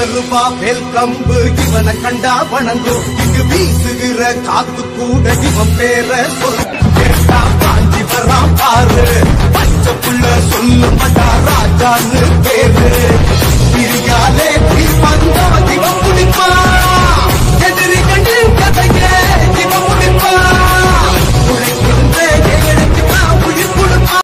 ஐயப்பா வேல் கம்பு? இவனை கண்டா வணங்கும். இங்கு வீசுகிற காத்து கூட இவன் பேர கேட்டா காஞ்சி வரான் பாரு. பச்சை புள்ள சொல்ல மாட்டா ராஜான்னு பேரு.